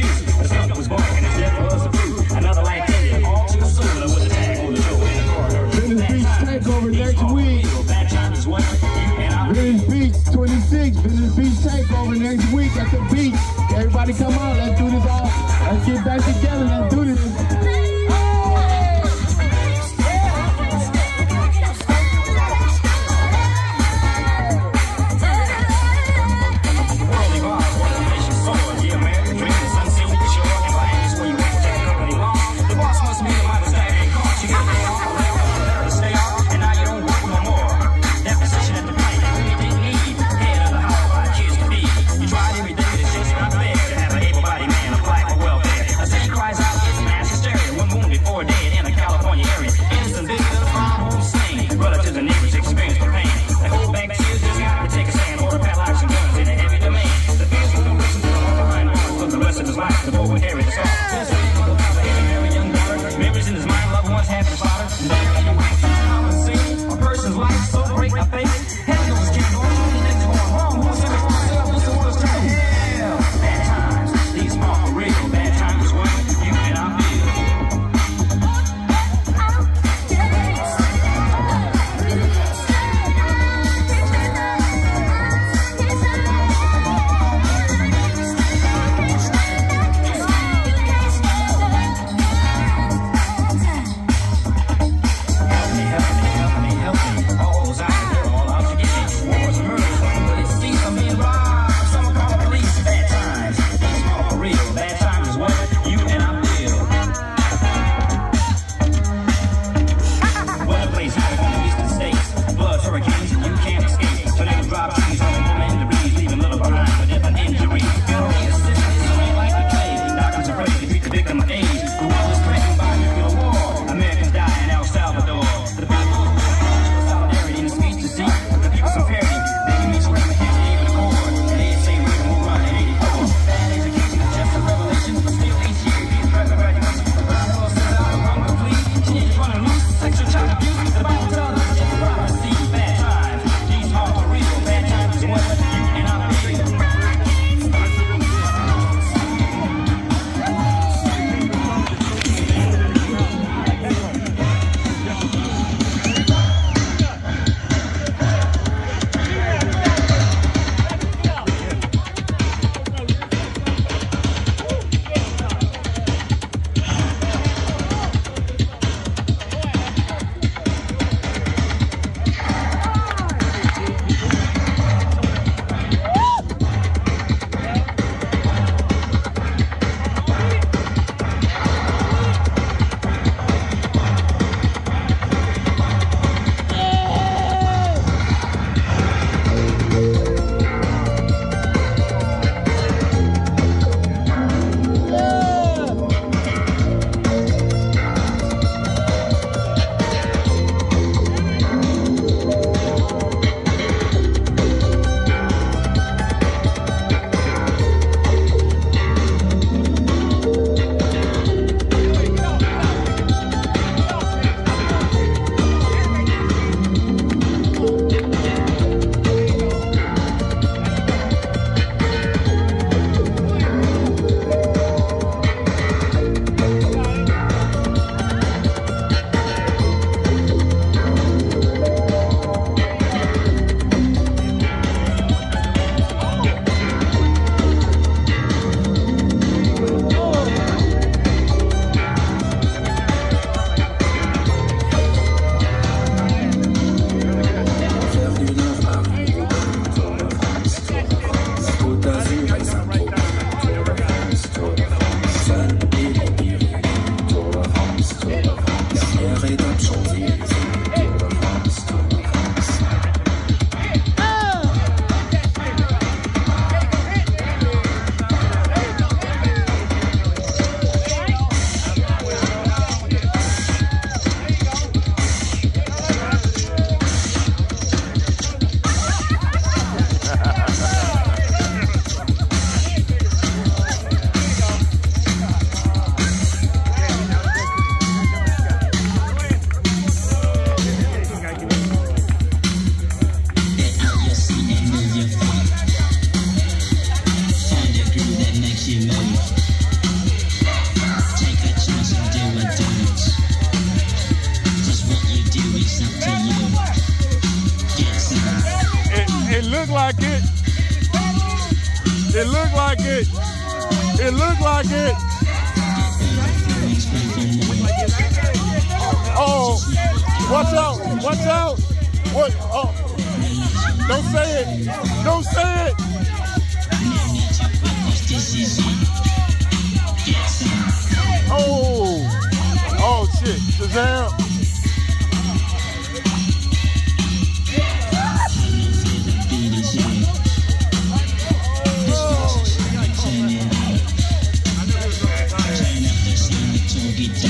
Jesus. Looked like it. It looked like it. It looked like it. Oh, watch out, watch out. What? Oh, don't say it. Don't say it. Oh, oh shit, Shazam. DJ.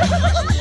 Gracias.